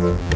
Mm-hmm.